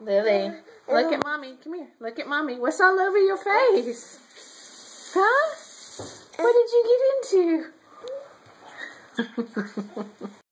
Lily, look at mommy. Come here. Look at mommy. What's all over your face? Huh? What did you get into?